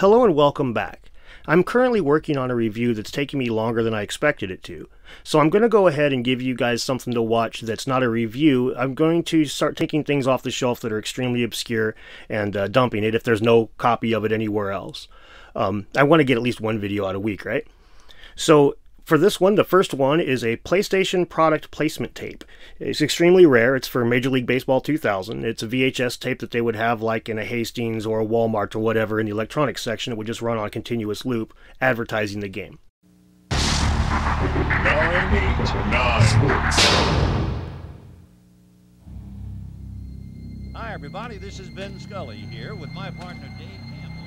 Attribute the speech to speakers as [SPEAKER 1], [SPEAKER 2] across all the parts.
[SPEAKER 1] Hello and welcome back. I'm currently working on a review that's taking me longer than I expected it to. So I'm going to go ahead and give you guys something to watch that's not a review. I'm going to start taking things off the shelf that are extremely obscure and uh, dumping it if there's no copy of it anywhere else. Um, I want to get at least one video out a week, right? So for this one, the first one is a PlayStation product placement tape. It's extremely rare. It's for Major League Baseball 2000. It's a VHS tape that they would have like in a Hastings or a Walmart or whatever in the electronics section. It would just run on a continuous loop advertising the game.
[SPEAKER 2] Nine, eight, nine.
[SPEAKER 3] Hi, everybody. This is Vin Scully here with my partner Dave Campbell.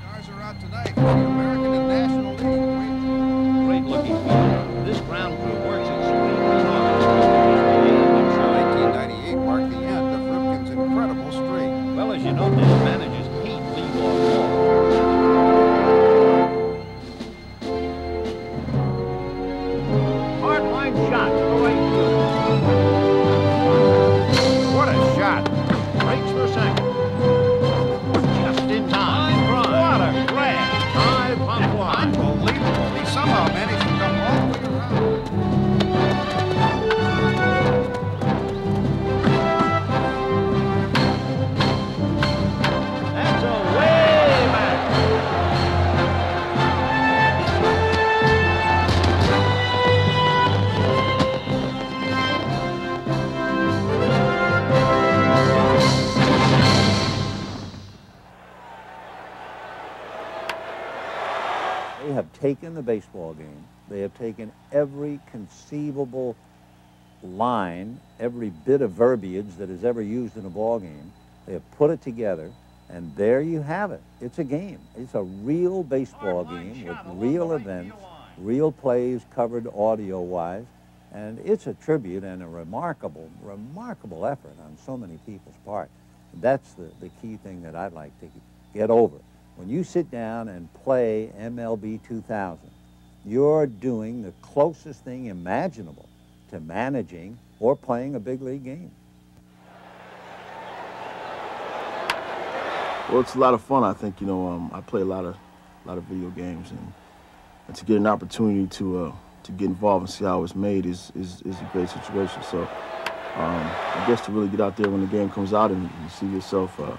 [SPEAKER 4] Stars are out tonight for the American and National League.
[SPEAKER 3] Great looking field. This ground crew works extremely hard.
[SPEAKER 4] 1998 marked the end of incredible streak.
[SPEAKER 3] Well, as you know, this leadoff ball. Hard line shot. right field.
[SPEAKER 4] What a shot!
[SPEAKER 3] Breaks for second.
[SPEAKER 5] Have taken the baseball game. They have taken every conceivable line, every bit of verbiage that is ever used in a ball game. They have put it together, and there you have it. It's a game. It's a real baseball game with real events, real plays covered audio-wise, and it's a tribute and a remarkable, remarkable effort on so many people's part. That's the, the key thing that I'd like to get over. When you sit down and play MLB 2000, you're doing the closest thing imaginable to managing or playing a big league game.
[SPEAKER 6] Well, it's a lot of fun. I think you know um, I play a lot of a lot of video games, and, and to get an opportunity to uh, to get involved and see how it's made is is, is a great situation. So um, I guess to really get out there when the game comes out and you see yourself, uh,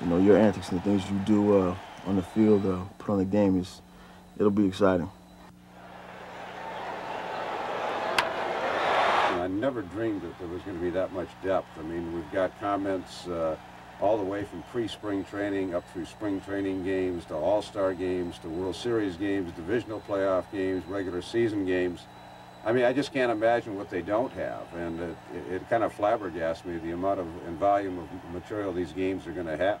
[SPEAKER 6] you know, your antics and the things you do uh, on the field, uh, put on the game is it'll be exciting.
[SPEAKER 7] I never dreamed that there was going to be that much depth. I mean, we've got comments uh, all the way from pre-spring training up through spring training games to all-star games to World Series games, divisional playoff games, regular season games. I mean, I just can't imagine what they don't have, and it, it, it kind of flabbergasts me the amount of and volume of material these games are going to have.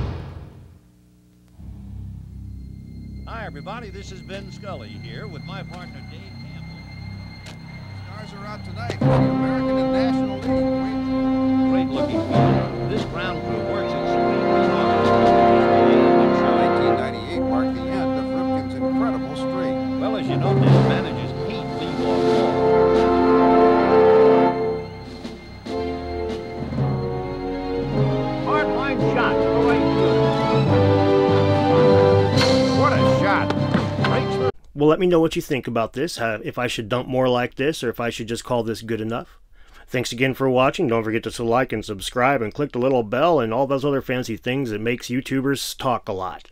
[SPEAKER 3] everybody. This is Vin Scully here with my partner Dave Campbell.
[SPEAKER 4] Stars are out tonight for the American and National League.
[SPEAKER 3] Great looking field. This ground
[SPEAKER 1] Well, let me know what you think about this, uh, if I should dump more like this, or if I should just call this good enough. Thanks again for watching. Don't forget to like and subscribe and click the little bell and all those other fancy things that makes YouTubers talk a lot.